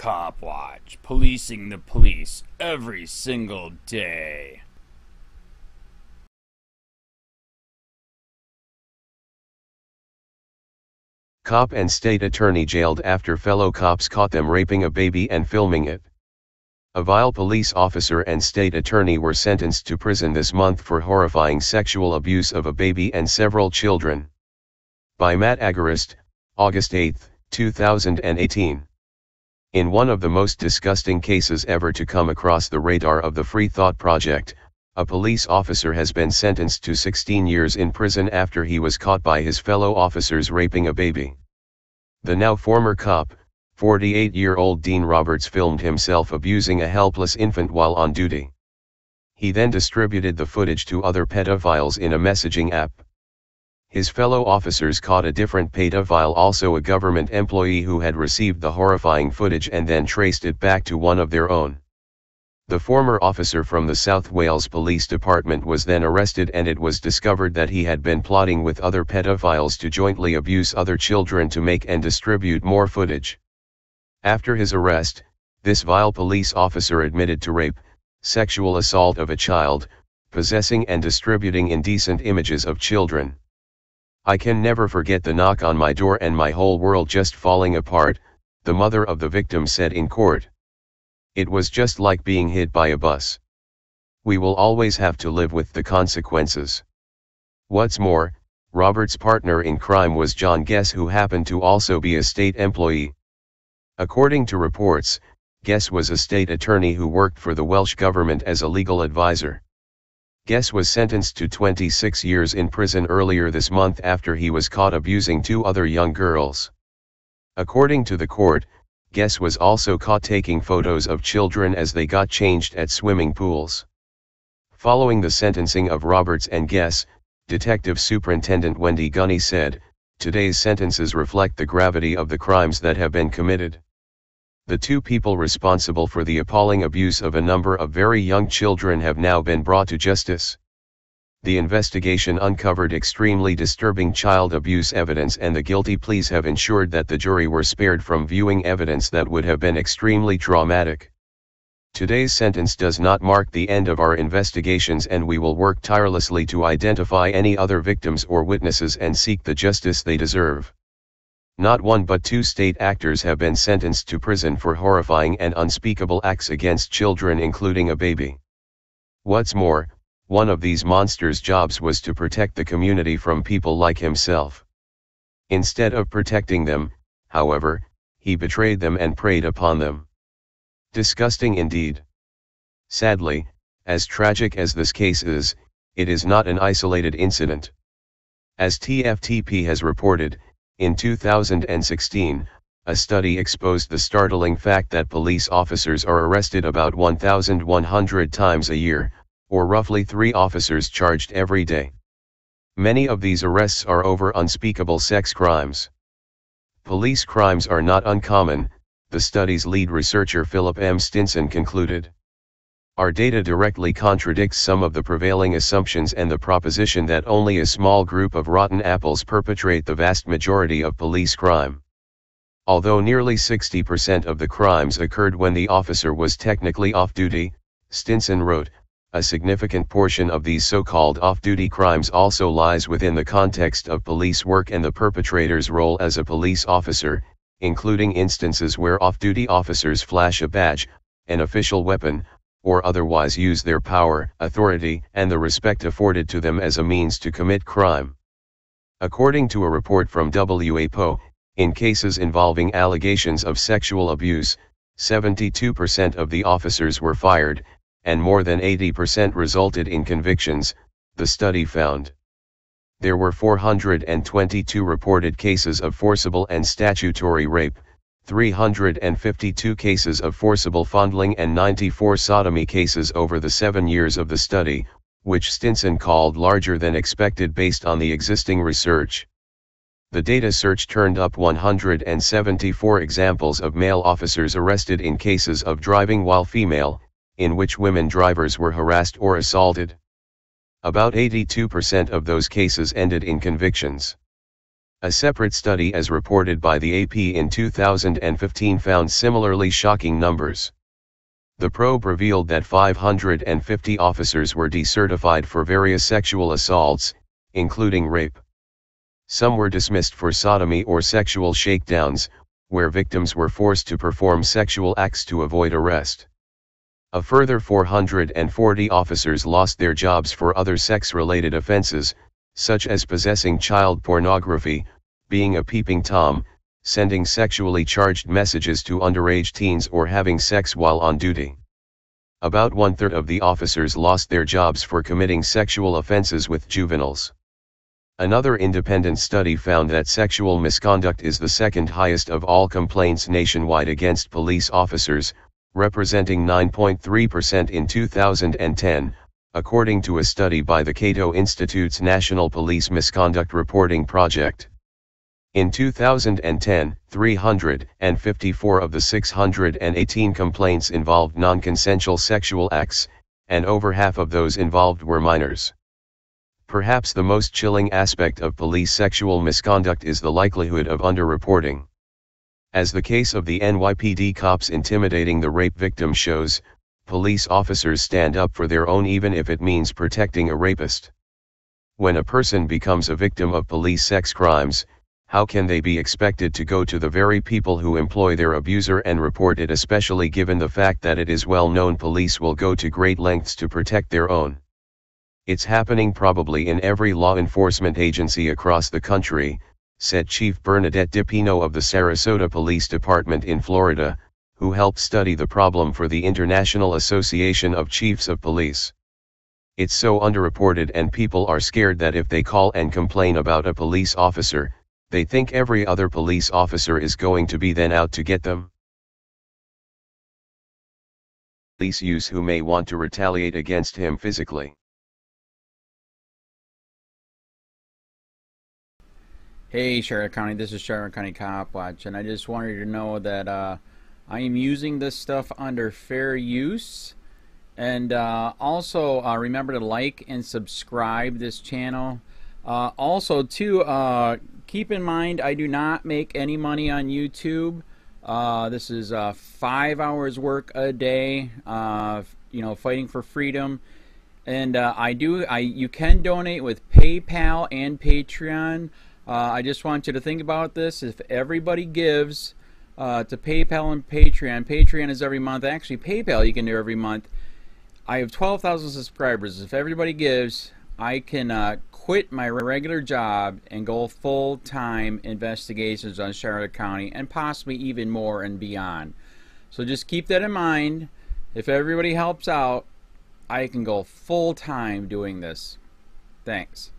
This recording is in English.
Cop Watch, policing the police every single day. Cop and state attorney jailed after fellow cops caught them raping a baby and filming it. A vile police officer and state attorney were sentenced to prison this month for horrifying sexual abuse of a baby and several children. By Matt Agorist, August 8, 2018. In one of the most disgusting cases ever to come across the radar of the Free Thought Project, a police officer has been sentenced to 16 years in prison after he was caught by his fellow officers raping a baby. The now former cop, 48-year-old Dean Roberts filmed himself abusing a helpless infant while on duty. He then distributed the footage to other pedophiles in a messaging app. His fellow officers caught a different pedophile also a government employee who had received the horrifying footage and then traced it back to one of their own. The former officer from the South Wales Police Department was then arrested and it was discovered that he had been plotting with other pedophiles to jointly abuse other children to make and distribute more footage. After his arrest, this vile police officer admitted to rape, sexual assault of a child, possessing and distributing indecent images of children. I can never forget the knock on my door and my whole world just falling apart, the mother of the victim said in court. It was just like being hit by a bus. We will always have to live with the consequences. What's more, Robert's partner in crime was John Guess who happened to also be a state employee. According to reports, Guess was a state attorney who worked for the Welsh government as a legal advisor. Guess was sentenced to 26 years in prison earlier this month after he was caught abusing two other young girls. According to the court, Guess was also caught taking photos of children as they got changed at swimming pools. Following the sentencing of Roberts and Guess, Detective Superintendent Wendy Gunny said, Today's sentences reflect the gravity of the crimes that have been committed. The two people responsible for the appalling abuse of a number of very young children have now been brought to justice. The investigation uncovered extremely disturbing child abuse evidence and the guilty pleas have ensured that the jury were spared from viewing evidence that would have been extremely traumatic. Today's sentence does not mark the end of our investigations and we will work tirelessly to identify any other victims or witnesses and seek the justice they deserve. Not one but two state actors have been sentenced to prison for horrifying and unspeakable acts against children including a baby. What's more, one of these monsters' jobs was to protect the community from people like himself. Instead of protecting them, however, he betrayed them and preyed upon them. Disgusting indeed. Sadly, as tragic as this case is, it is not an isolated incident. As TFTP has reported, in 2016, a study exposed the startling fact that police officers are arrested about 1,100 times a year, or roughly three officers charged every day. Many of these arrests are over unspeakable sex crimes. Police crimes are not uncommon, the study's lead researcher Philip M. Stinson concluded. Our data directly contradicts some of the prevailing assumptions and the proposition that only a small group of rotten apples perpetrate the vast majority of police crime. Although nearly 60% of the crimes occurred when the officer was technically off duty, Stinson wrote, a significant portion of these so-called off-duty crimes also lies within the context of police work and the perpetrator's role as a police officer, including instances where off-duty officers flash a badge, an official weapon, or otherwise use their power, authority, and the respect afforded to them as a means to commit crime. According to a report from WAPO, in cases involving allegations of sexual abuse, 72% of the officers were fired, and more than 80% resulted in convictions, the study found. There were 422 reported cases of forcible and statutory rape, 352 cases of forcible fondling and 94 sodomy cases over the seven years of the study, which Stinson called larger than expected based on the existing research. The data search turned up 174 examples of male officers arrested in cases of driving while female, in which women drivers were harassed or assaulted. About 82% of those cases ended in convictions. A separate study as reported by the AP in 2015 found similarly shocking numbers. The probe revealed that 550 officers were decertified for various sexual assaults, including rape. Some were dismissed for sodomy or sexual shakedowns, where victims were forced to perform sexual acts to avoid arrest. A further 440 officers lost their jobs for other sex-related offenses, such as possessing child pornography, being a peeping Tom, sending sexually charged messages to underage teens or having sex while on duty. About one-third of the officers lost their jobs for committing sexual offenses with juveniles. Another independent study found that sexual misconduct is the second highest of all complaints nationwide against police officers, representing 9.3% in 2010, according to a study by the Cato Institute's National Police Misconduct Reporting Project. In 2010, 354 of the 618 complaints involved non-consensual sexual acts, and over half of those involved were minors. Perhaps the most chilling aspect of police sexual misconduct is the likelihood of underreporting. As the case of the NYPD cops intimidating the rape victim shows, police officers stand up for their own even if it means protecting a rapist. When a person becomes a victim of police sex crimes, how can they be expected to go to the very people who employ their abuser and report it especially given the fact that it is well known police will go to great lengths to protect their own. It's happening probably in every law enforcement agency across the country, said Chief Bernadette DiPino of the Sarasota Police Department in Florida, who helped study the problem for the International Association of Chiefs of Police. It's so underreported and people are scared that if they call and complain about a police officer, they think every other police officer is going to be then out to get them. Police use who may want to retaliate against him physically. Hey Charlotte County, this is Charlotte County Cop Watch, and I just wanted you to know that uh, I am using this stuff under fair use. And uh, also uh, remember to like and subscribe this channel. Uh, also, too, uh, keep in mind I do not make any money on YouTube. Uh, this is uh, five hours work a day. you know, fighting for freedom. And I do. I you can donate with PayPal and Patreon. I just want you to think about this. If everybody gives uh, to PayPal and Patreon. Patreon is every month. Actually, PayPal you can do every month. I have 12,000 subscribers. If everybody gives, I can uh, quit my regular job and go full-time investigations on Charlotte County and possibly even more and beyond. So just keep that in mind. If everybody helps out, I can go full-time doing this. Thanks.